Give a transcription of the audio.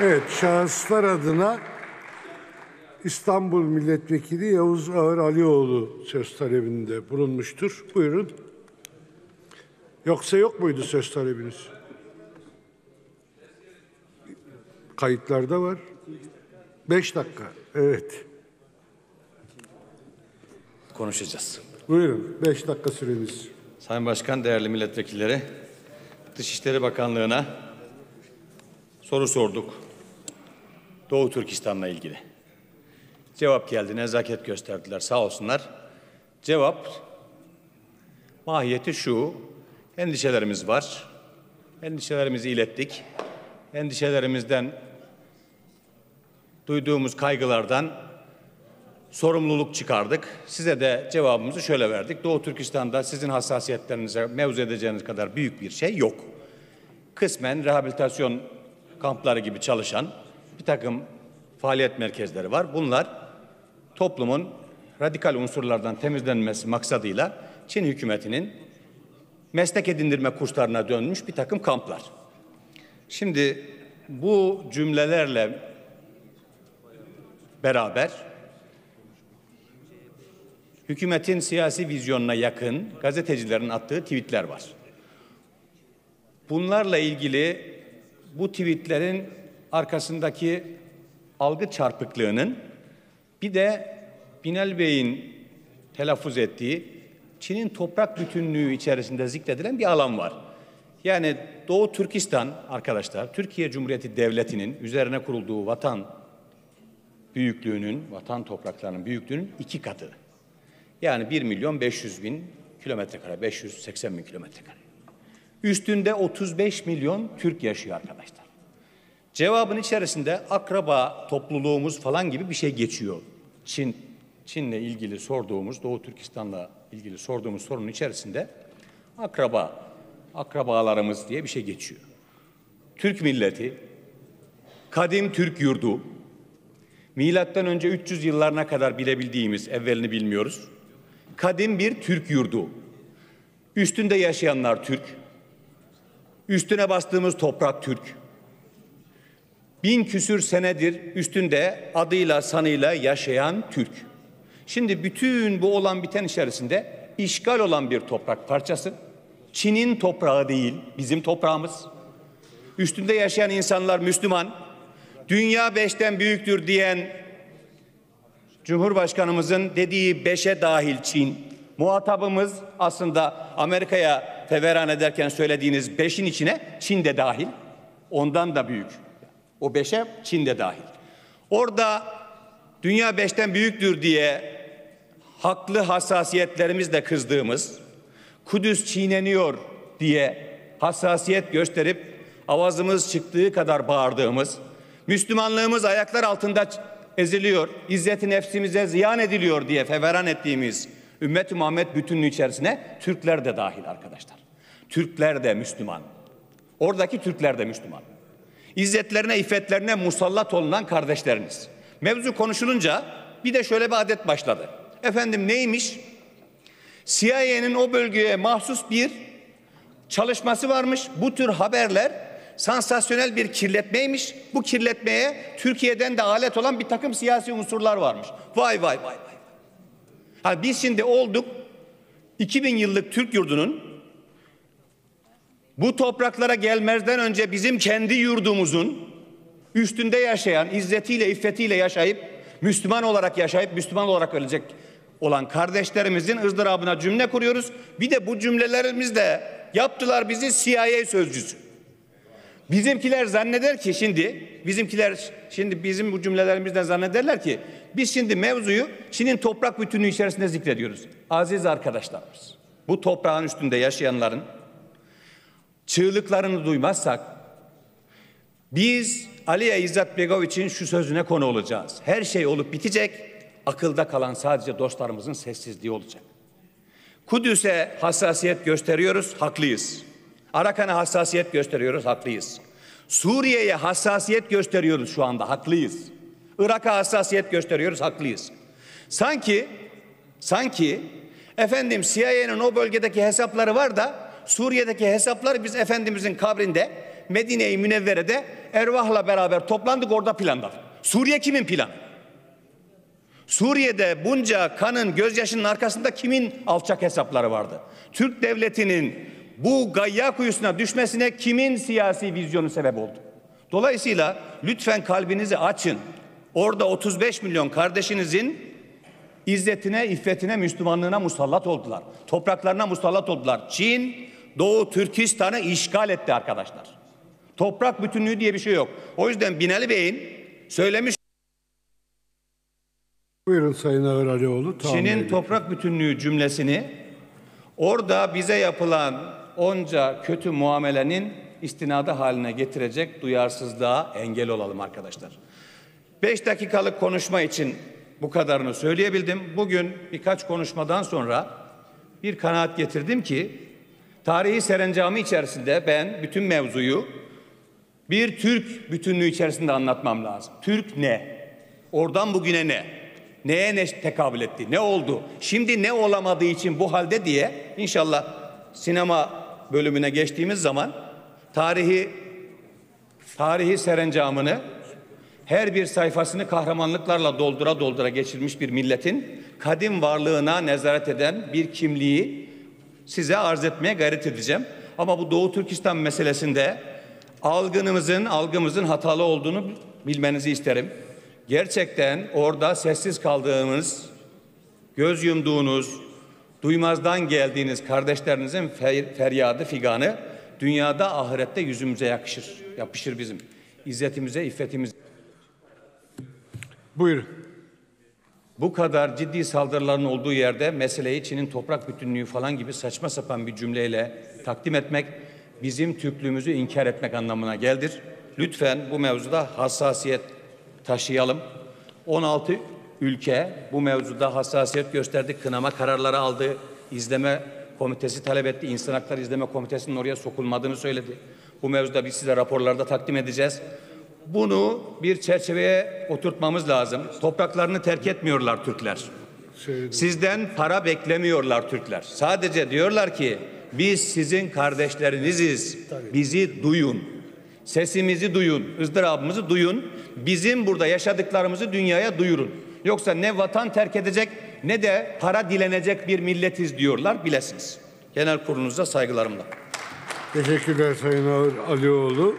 Evet, şahıslar adına İstanbul Milletvekili Yavuz Ağır Alioğlu söz talebinde bulunmuştur. Buyurun. Yoksa yok muydu söz talebiniz? Kayıtlarda var. Beş dakika. Evet. konuşacağız. Buyurun. Beş dakika süreniz. Sayın Başkan, değerli milletvekilleri, Dışişleri Bakanlığı'na soru sorduk. Doğu Türkistan'la ilgili. Cevap geldi, nezaket gösterdiler sağ olsunlar. Cevap, mahiyeti şu, endişelerimiz var. Endişelerimizi ilettik. Endişelerimizden, duyduğumuz kaygılardan sorumluluk çıkardık. Size de cevabımızı şöyle verdik. Doğu Türkistan'da sizin hassasiyetlerinize mevzu edeceğiniz kadar büyük bir şey yok. Kısmen rehabilitasyon kampları gibi çalışan bir takım faaliyet merkezleri var. Bunlar toplumun radikal unsurlardan temizlenmesi maksadıyla Çin hükümetinin meslek edindirme kurslarına dönmüş bir takım kamplar. Şimdi bu cümlelerle beraber hükümetin siyasi vizyonuna yakın gazetecilerin attığı tweetler var. Bunlarla ilgili bu tweetlerin arkasındaki algı çarpıklığının bir de Binal Bey'in telaffuz ettiği Çin'in toprak bütünlüğü içerisinde zikredilen bir alan var. Yani Doğu Türkistan arkadaşlar Türkiye Cumhuriyeti Devleti'nin üzerine kurulduğu vatan büyüklüğünün, vatan topraklarının büyüklüğünün iki katı. Yani 1 milyon 500 bin kilometre kare, 580 bin kilometre kare. Üstünde 35 milyon Türk yaşıyor arkadaşlar. Cevabın içerisinde akraba topluluğumuz falan gibi bir şey geçiyor. Çin, Çin'le ilgili sorduğumuz, Doğu Türkistan'la ilgili sorduğumuz sorunun içerisinde akraba, akrabalarımız diye bir şey geçiyor. Türk milleti, kadim Türk yurdu, milattan önce 300 yıllarına kadar bilebildiğimiz, evvelini bilmiyoruz kadim bir Türk yurdu. Üstünde yaşayanlar Türk. Üstüne bastığımız toprak Türk. Bin küsür senedir üstünde adıyla sanıyla yaşayan Türk. Şimdi bütün bu olan biten içerisinde işgal olan bir toprak parçası. Çin'in toprağı değil, bizim toprağımız. Üstünde yaşayan insanlar Müslüman. Dünya beşten büyüktür diyen Cumhurbaşkanımızın dediği beşe dahil Çin. Muhatabımız aslında Amerika'ya feveran ederken söylediğiniz beşin içine Çin de dahil. Ondan da büyük. O beşe Çin de dahil. Orada dünya beşten büyüktür diye haklı hassasiyetlerimizle kızdığımız, Kudüs çiğneniyor diye hassasiyet gösterip avazımız çıktığı kadar bağırdığımız, Müslümanlığımız ayaklar altında eziliyor, izzeti nefsimize ziyan ediliyor diye feveran ettiğimiz ümmet-i Muhammed bütünlüğü içerisine Türkler de dahil arkadaşlar. Türkler de Müslüman. Oradaki Türkler de Müslüman. İzzetlerine, iffetlerine musallat olunan kardeşleriniz. Mevzu konuşulunca bir de şöyle bir adet başladı. Efendim neymiş? CIA'nin o bölgeye mahsus bir çalışması varmış. Bu tür haberler sansasyonel bir kirletmeymiş. Bu kirletmeye Türkiye'den de alet olan bir takım siyasi unsurlar varmış. Vay vay vay vay. Ha biz şimdi olduk 2000 yıllık Türk yurdunun bu topraklara gelmezden önce bizim kendi yurdumuzun üstünde yaşayan, izzetiyle, iffetiyle yaşayıp, Müslüman olarak yaşayıp, Müslüman olarak ölecek olan kardeşlerimizin ızdırabına cümle kuruyoruz. Bir de bu cümlelerimizle yaptılar bizi CIA sözcüsü. Bizimkiler zanneder ki şimdi bizimkiler şimdi bizim bu cümlelerimizden zannederler ki biz şimdi mevzuyu Çin'in toprak bütünlüğü içerisinde zikrediyoruz. Aziz arkadaşlarımız bu toprağın üstünde yaşayanların çığlıklarını duymazsak biz Aliye İzzet Begoviç'in şu sözüne konu olacağız. Her şey olup bitecek, akılda kalan sadece dostlarımızın sessizliği olacak. Kudüs'e hassasiyet gösteriyoruz, haklıyız. Arakan'a hassasiyet gösteriyoruz, haklıyız. Suriye'ye hassasiyet gösteriyoruz şu anda, haklıyız. Irak'a hassasiyet gösteriyoruz, haklıyız. Sanki, sanki efendim CIA'nın o bölgedeki hesapları var da Suriye'deki hesapları biz Efendimizin kabrinde Medine-i Münevvere'de Ervah'la beraber toplandık orada planladık. Suriye kimin planı? Suriye'de bunca kanın gözyaşının arkasında kimin alçak hesapları vardı? Türk devletinin bu gayya kuyusuna düşmesine kimin siyasi vizyonu sebep oldu? Dolayısıyla lütfen kalbinizi açın. Orada 35 milyon kardeşinizin İzzetine, iffetine, Müslümanlığına musallat oldular. Topraklarına musallat oldular. Çin, Doğu Türkistan'ı işgal etti arkadaşlar. Toprak bütünlüğü diye bir şey yok. O yüzden Binali Bey'in söylemiş Buyurun Sayın Ağır Alioğlu. Çin'in toprak bütünlüğü cümlesini orada bize yapılan onca kötü muamelenin istinadı haline getirecek duyarsızlığa engel olalım arkadaşlar. Beş dakikalık konuşma için bu kadarını söyleyebildim. Bugün birkaç konuşmadan sonra bir kanaat getirdim ki tarihi serencamı içerisinde ben bütün mevzuyu bir Türk bütünlüğü içerisinde anlatmam lazım. Türk ne? Oradan bugüne ne? Neye ne tekabül etti? Ne oldu? Şimdi ne olamadığı için bu halde diye inşallah sinema bölümüne geçtiğimiz zaman tarihi tarihi serencamını her bir sayfasını kahramanlıklarla doldura doldura geçirmiş bir milletin kadim varlığına nezaret eden bir kimliği size arz etmeye gayret edeceğim. Ama bu Doğu Türkistan meselesinde algınımızın, algımızın hatalı olduğunu bilmenizi isterim. Gerçekten orada sessiz kaldığımız, göz yumduğunuz, duymazdan geldiğiniz kardeşlerinizin fer- feryadı, figanı dünyada ahirette yüzümüze yakışır, yapışır bizim. İzzetimize, iffetimize. Buyurun. Bu kadar ciddi saldırıların olduğu yerde meseleyi Çin'in toprak bütünlüğü falan gibi saçma sapan bir cümleyle takdim etmek bizim Türklüğümüzü inkar etmek anlamına geldir. Lütfen bu mevzuda hassasiyet taşıyalım. 16 ülke bu mevzuda hassasiyet gösterdi, kınama kararları aldı, izleme komitesi talep etti, İnsan Hakları İzleme Komitesi'nin oraya sokulmadığını söyledi. Bu mevzuda biz size raporlarda takdim edeceğiz. Bunu bir çerçeveye oturtmamız lazım. Topraklarını terk etmiyorlar Türkler. Sizden para beklemiyorlar Türkler. Sadece diyorlar ki biz sizin kardeşleriniziz. Bizi duyun. Sesimizi duyun, ızdırabımızı duyun. Bizim burada yaşadıklarımızı dünyaya duyurun. Yoksa ne vatan terk edecek ne de para dilenecek bir milletiz diyorlar bilesiniz. Genel kurulunuza saygılarımla. Teşekkürler Sayın Ağır Alioğlu.